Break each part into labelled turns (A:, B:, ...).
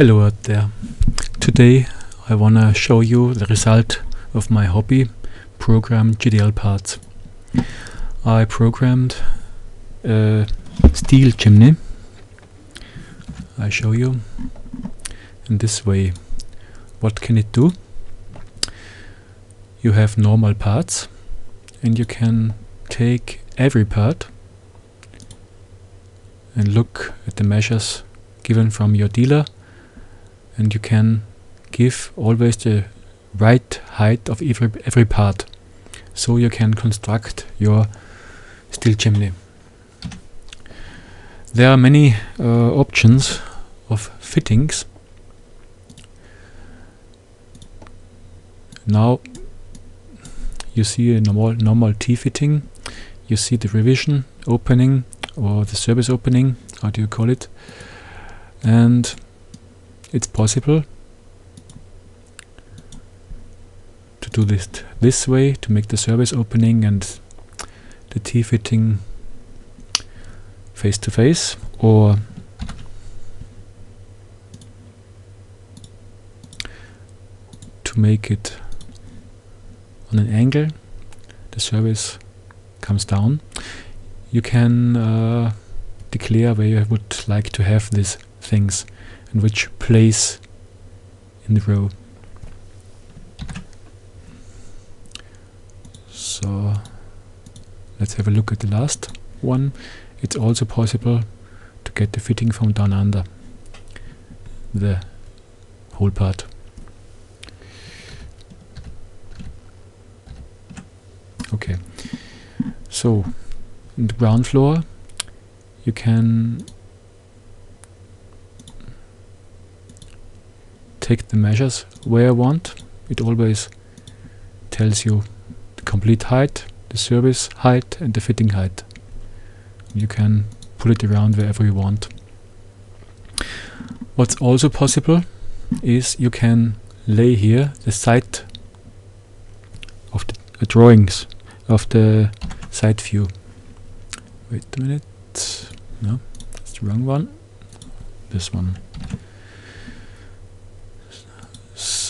A: Hello out there. Today I wanna show you the result of my hobby program GDL parts. I programmed a steel chimney. I show you in this way. What can it do? You have normal parts and you can take every part and look at the measures given from your dealer and you can give always the right height of every, every part so you can construct your steel chimney. There are many uh, options of fittings. Now you see a normal, normal T-fitting, you see the revision opening or the service opening, how do you call it, and it's possible to do this this way to make the service opening and the T-fitting face to face or to make it on an angle the service comes down. You can uh, declare where you would like to have these things and which place in the row. So let's have a look at the last one. It's also possible to get the fitting from down under the whole part. Okay, so in the ground floor you can take the measures where I want. It always tells you the complete height, the service height and the fitting height. You can pull it around wherever you want. What's also possible is you can lay here the side of the uh, drawings of the side view. Wait a minute. No, that's the wrong one. This one.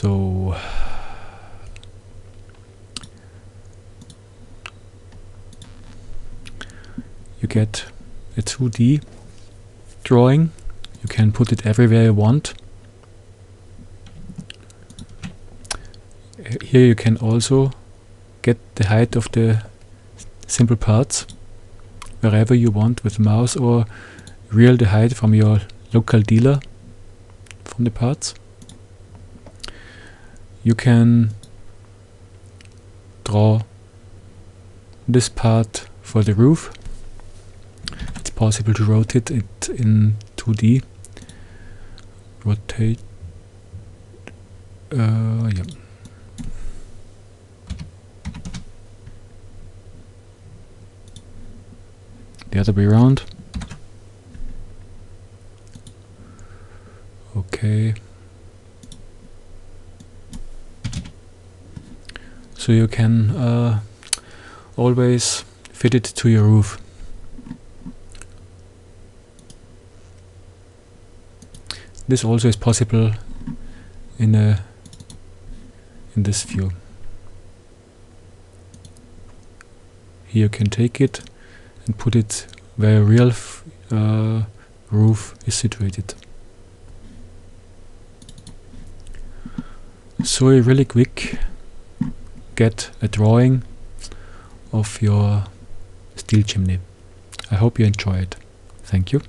A: So you get a 2D drawing. You can put it everywhere you want. Here you can also get the height of the simple parts wherever you want with mouse or real the height from your local dealer from the parts you can draw this part for the roof. It's possible to rotate it in 2D. Rotate. Uh, yeah. The other way around. Okay. So you can uh, always fit it to your roof. This also is possible in a in this view. Here you can take it and put it where a real uh, roof is situated. So a really quick get a drawing of your steel chimney. I hope you enjoy it. Thank you.